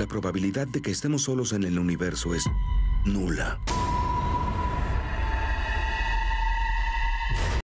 la probabilidad de que estemos solos en el universo es nula.